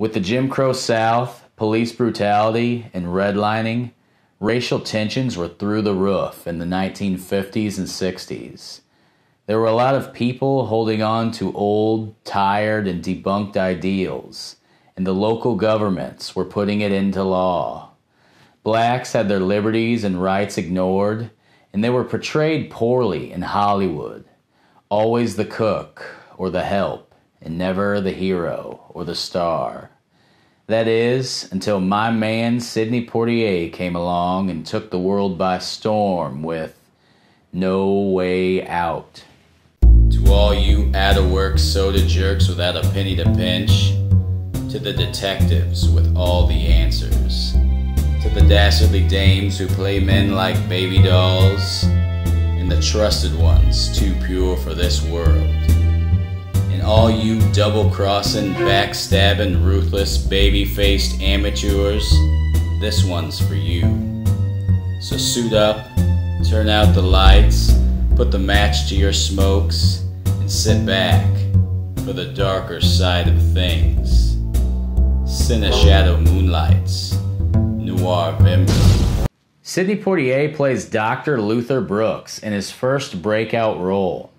With the Jim Crow South, police brutality, and redlining, racial tensions were through the roof in the 1950s and 60s. There were a lot of people holding on to old, tired, and debunked ideals, and the local governments were putting it into law. Blacks had their liberties and rights ignored, and they were portrayed poorly in Hollywood. Always the cook or the help, and never the hero or the star. That is, until my man Sidney Poitier came along and took the world by storm with No Way Out. To all you out of work soda jerks without a penny to pinch, to the detectives with all the answers, to the dastardly dames who play men like baby dolls, and the trusted ones too pure for this world. And all you double crossing, backstabbing, ruthless, baby faced amateurs, this one's for you. So suit up, turn out the lights, put the match to your smokes, and sit back for the darker side of things. Shadow moonlights, Noirvember. Sidney Poitier plays Dr. Luther Brooks in his first breakout role.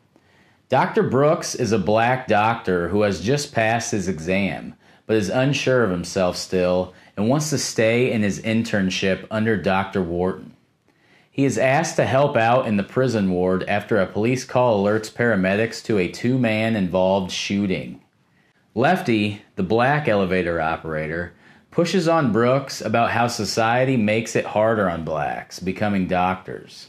Dr. Brooks is a black doctor who has just passed his exam, but is unsure of himself still and wants to stay in his internship under Dr. Wharton. He is asked to help out in the prison ward after a police call alerts paramedics to a two man involved shooting. Lefty, the black elevator operator, pushes on Brooks about how society makes it harder on blacks becoming doctors.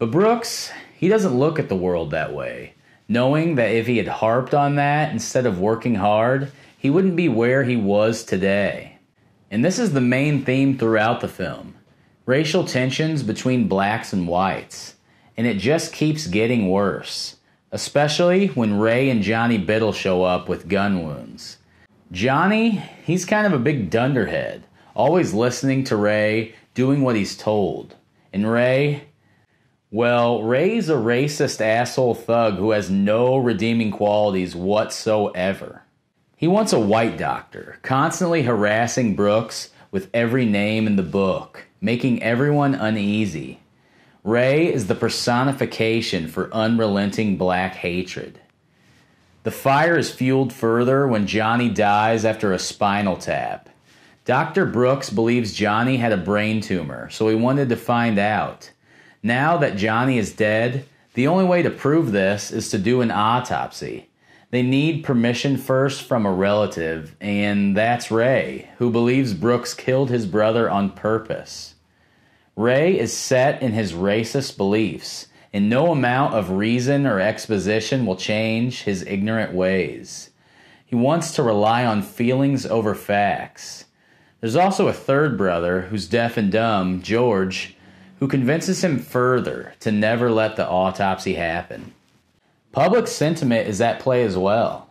But Brooks, he doesn't look at the world that way, knowing that if he had harped on that instead of working hard, he wouldn't be where he was today. And this is the main theme throughout the film racial tensions between blacks and whites, and it just keeps getting worse, especially when Ray and Johnny Biddle show up with gun wounds. Johnny, he's kind of a big dunderhead, always listening to Ray, doing what he's told. And Ray, well, Ray's a racist asshole thug who has no redeeming qualities whatsoever. He wants a white doctor, constantly harassing Brooks with every name in the book, making everyone uneasy. Ray is the personification for unrelenting black hatred. The fire is fueled further when Johnny dies after a spinal tap. Dr. Brooks believes Johnny had a brain tumor, so he wanted to find out. Now that Johnny is dead, the only way to prove this is to do an autopsy. They need permission first from a relative, and that's Ray, who believes Brooks killed his brother on purpose. Ray is set in his racist beliefs, and no amount of reason or exposition will change his ignorant ways. He wants to rely on feelings over facts. There's also a third brother who's deaf and dumb, George, who convinces him further to never let the autopsy happen. Public sentiment is at play as well.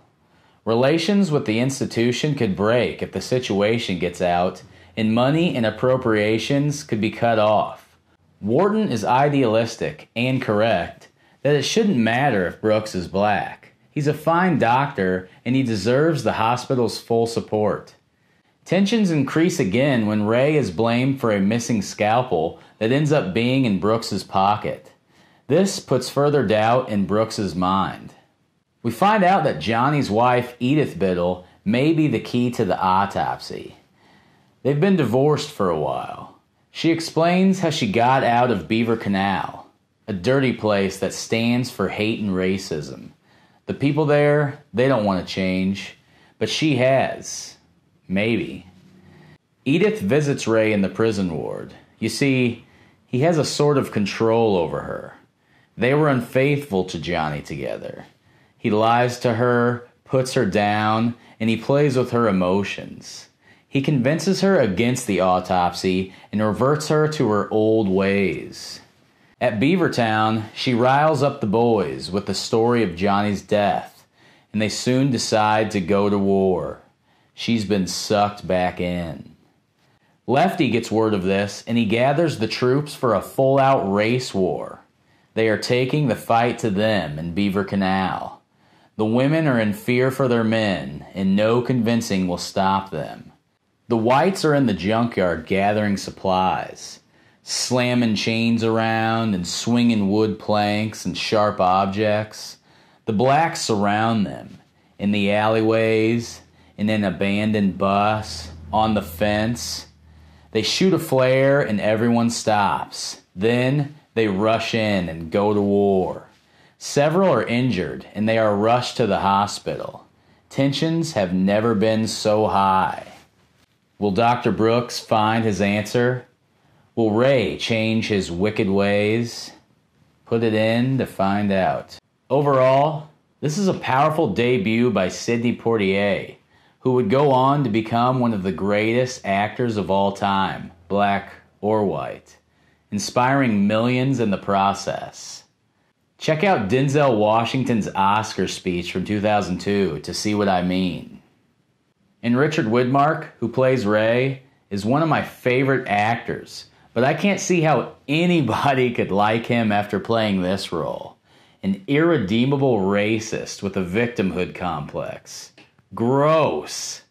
Relations with the institution could break if the situation gets out and money and appropriations could be cut off. Wharton is idealistic and correct that it shouldn't matter if Brooks is black. He's a fine doctor and he deserves the hospital's full support. Tensions increase again when Ray is blamed for a missing scalpel that ends up being in Brooks's pocket. This puts further doubt in Brooks's mind. We find out that Johnny's wife, Edith Biddle, may be the key to the autopsy. They've been divorced for a while. She explains how she got out of Beaver Canal, a dirty place that stands for hate and racism. The people there, they don't want to change, but she has. Maybe. Edith visits Ray in the prison ward. You see, he has a sort of control over her. They were unfaithful to Johnny together. He lies to her, puts her down, and he plays with her emotions. He convinces her against the autopsy and reverts her to her old ways. At Beavertown, she riles up the boys with the story of Johnny's death, and they soon decide to go to war. She's been sucked back in. Lefty gets word of this and he gathers the troops for a full out race war. They are taking the fight to them in Beaver Canal. The women are in fear for their men, and no convincing will stop them. The whites are in the junkyard gathering supplies, slamming chains around and swinging wood planks and sharp objects. The blacks surround them in the alleyways, in an abandoned bus, on the fence. They shoot a flare and everyone stops. Then they rush in and go to war. Several are injured and they are rushed to the hospital. Tensions have never been so high. Will Dr. Brooks find his answer? Will Ray change his wicked ways? Put it in to find out. Overall, this is a powerful debut by Sidney Poitier, who would go on to become one of the greatest actors of all time, black or white, inspiring millions in the process. Check out Denzel Washington's Oscar speech from 2002 to see what I mean. And Richard Widmark, who plays Ray, is one of my favorite actors, but I can't see how anybody could like him after playing this role. An irredeemable racist with a victimhood complex. Gross.